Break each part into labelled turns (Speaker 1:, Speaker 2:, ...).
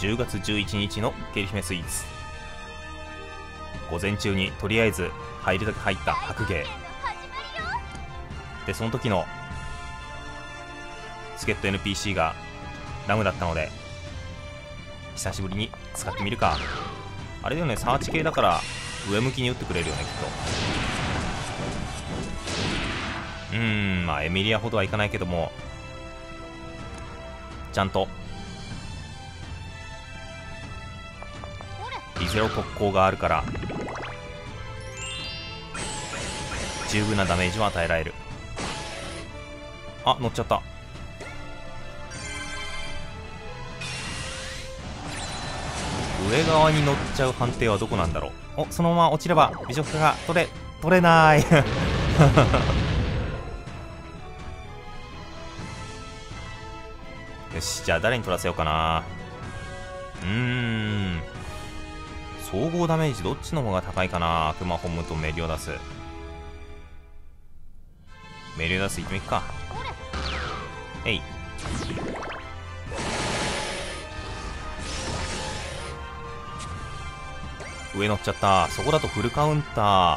Speaker 1: 10月11日のケリ姫スイーツ。午前中にとりあえず入るだけ入った白芸。でその時の助っ人 NPC がラムだったので久しぶりに使ってみるか。あれだよねサーチ系だから上向きに打ってくれるよねきっと。うーんまあエミリアほどはいかないけどもちゃんとリゼロ特攻があるから。十分なダメージを与えられる。あ乗っちゃった。上側に乗っちゃう判定はどこなんだろう。おそのまま落ちれば美食家が取れ取れない。よしじゃあ誰に取らせようかな。うーん。総合ダメージどっちの方が高いかな？悪魔ホムとメリオダス。メリオダスいってみっか。えい。上乗っちゃった。そこだとフルカウンター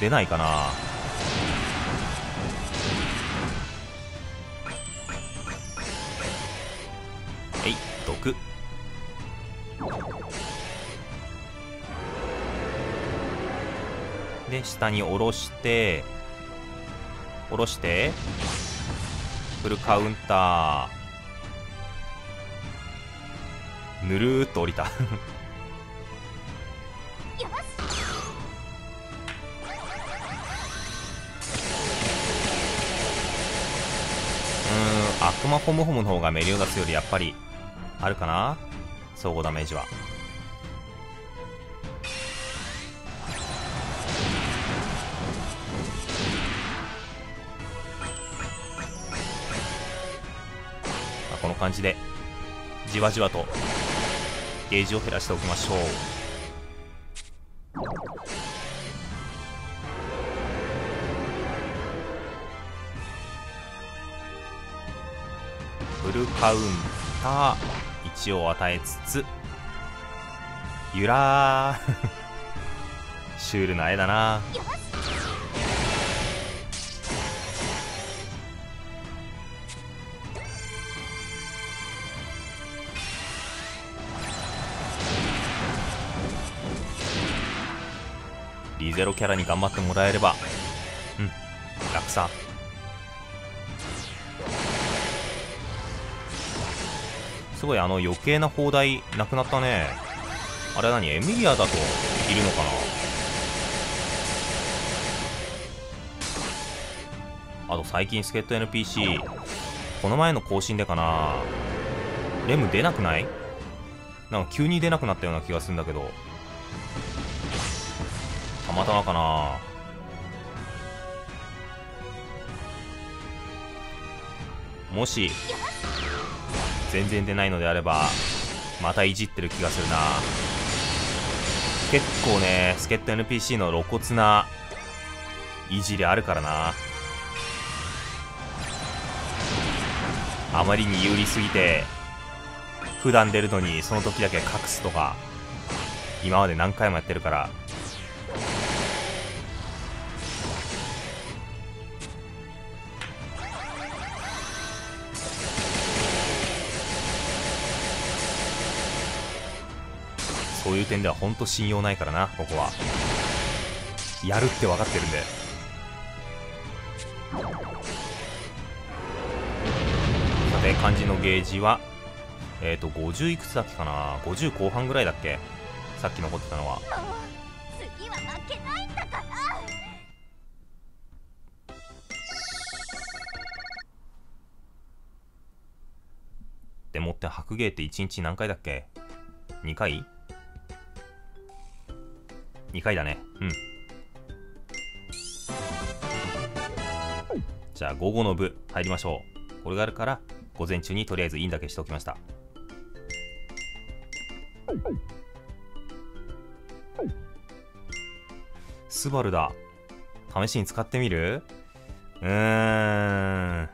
Speaker 1: 出ないかな？で下に下ろして下ろしてフルカウンター。ぬるーっと降りた。うん悪魔ホムホムの方がメリオダスよりやっぱりあるかな？総合ダメージは。の感じでじわじわとゲージを減らしておきましょう。フルカウンター一応与えつつゆらー。シュールな絵だな。リゼロキャラに頑張ってもらえれば。うん。楽さすごいあの余計な砲台なくなったね。あれ何？エミリアだといるのかな？あと最近助っ人 NPC この前の更新でかな。レム出なくない？なんか急に出なくなったような気がするんだけど。またまかな。もし全然出ないのであればまたいじってる気がするな。結構ね助っ人 NPC の露骨ないじりあるからな。あまりに有利すぎて普段出るのにその時だけ隠すとか今まで何回もやってるから。そういう点では本当信用ないからなここは。やるって分かってるんで。さて漢字のゲージはえっ、ー、と50いくつだっけかな？50後半ぐらいだっけ？さっき残ってたのは。
Speaker 2: 次は負けないんだから。
Speaker 1: でもって白芸って1日何回だっけ？2回？2回だね。うん。じゃあ午後の部入りましょう。これがあるから午前中にとりあえずインだけしておきました。スバルだ。試しに使ってみる？うーん。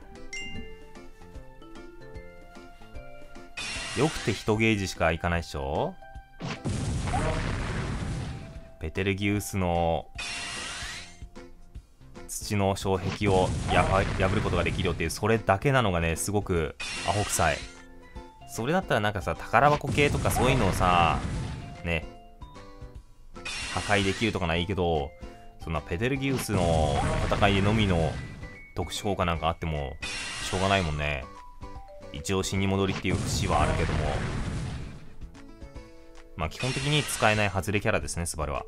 Speaker 1: よくて1ゲージしかいかないでしょ。ベテルギウスの土の障壁を破ることができるよっていうそれだけなのがねすごくアホ臭い。それだったらなんかさ宝箱系とかそういうのをさね破壊できるとかないいけどそんなペテルギウスの戦いでのみの特殊効果なんかあってもしょうがないもんね。一応死に戻りっていう節はあるけども。まあ基本的に使えない外れキャラですねスバルは。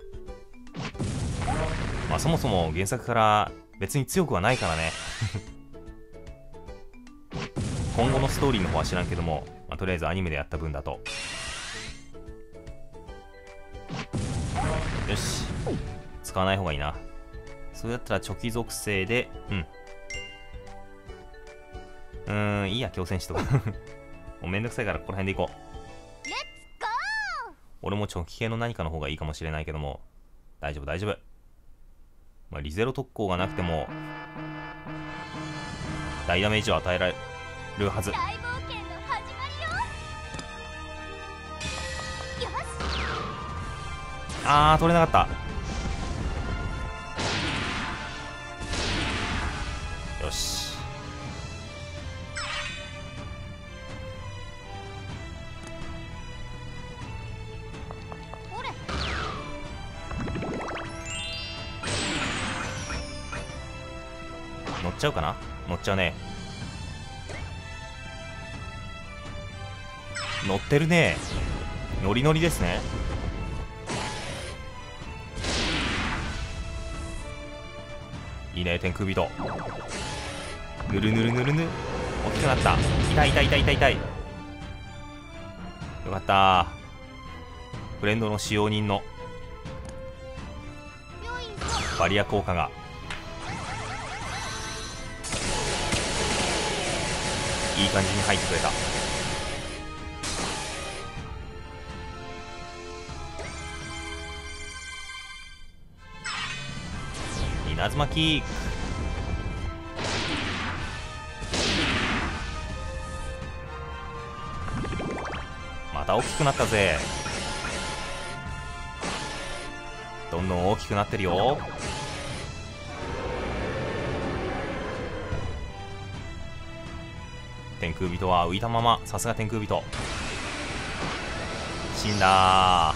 Speaker 1: まあそもそも原作から別に強くはないからね。今後のストーリーの方は知らんけども、まあ、とりあえずアニメでやった分だと。よし。使わない方がいいな。それだったらチョキ属性でうん。うーんいいや強戦士とか。もうめんどくさいからここら辺でいこう。俺もチョキ系の何かの方がいいかもしれないけども。大丈夫大丈夫。まあリゼロ特攻がなくても大ダメージを与えられるはず。あー取れなかったちゃうかな。乗っちゃうね。乗ってるね。ノリノリですね。いいね天空人。ぬるぬるぬるぬ。大きくなった。痛い痛い痛い痛い痛い。よかった。フレンドの使用人のバリア効果が。いい感じに入ってくれた。稲妻キー。クまた大きくなったぜ。どんどん大きくなってるよ。天空人は浮いたままさすが天空人。死んだ。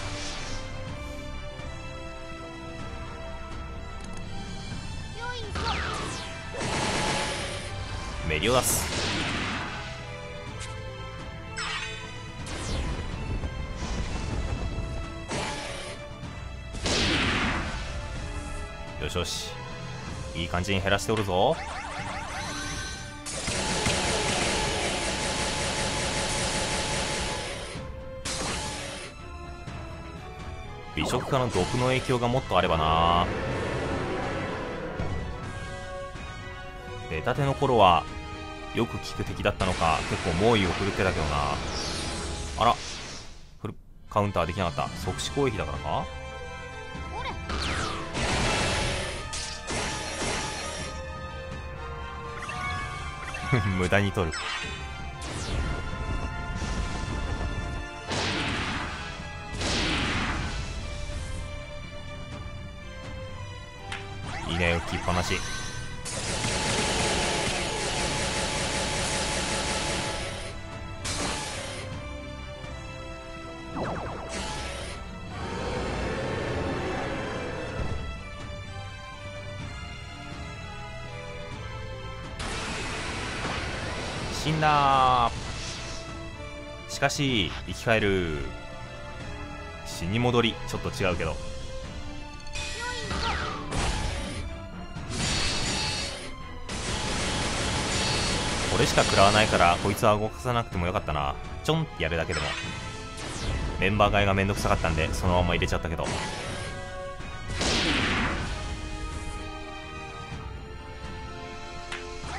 Speaker 1: メリオダスよしよし。いい感じに減らしておるぞ。食家の毒の影響がもっとあればな。出たての頃はよく効く敵だったのか結構猛威を振るってたけどな。あらフルカウンターできなかった。即死攻撃だからか？
Speaker 2: れ
Speaker 1: 無駄に取る。いね浮きっぱなし。死んだ。しかし生き返る。死に戻り。ちょっと違うけど。これしか食らわないからこいつは動かさなくてもよかったな。ちょんってやるだけでも。メンバー替えがめんどくさかったんでそのまま入れちゃったけど。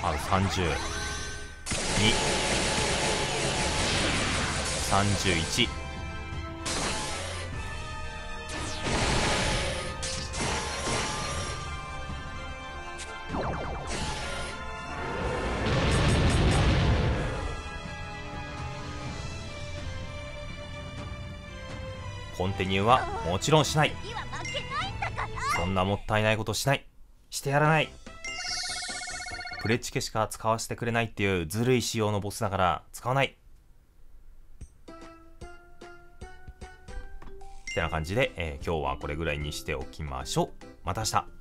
Speaker 1: あと30 2 31コンティニューはもちろんしない。そんなもったいないことしない。してやらない。プレチケしか使わせてくれないっていうずるい仕様のボスだから使わない。ってな感じで、えー今日はこれぐらいにしておきましょう。また明日。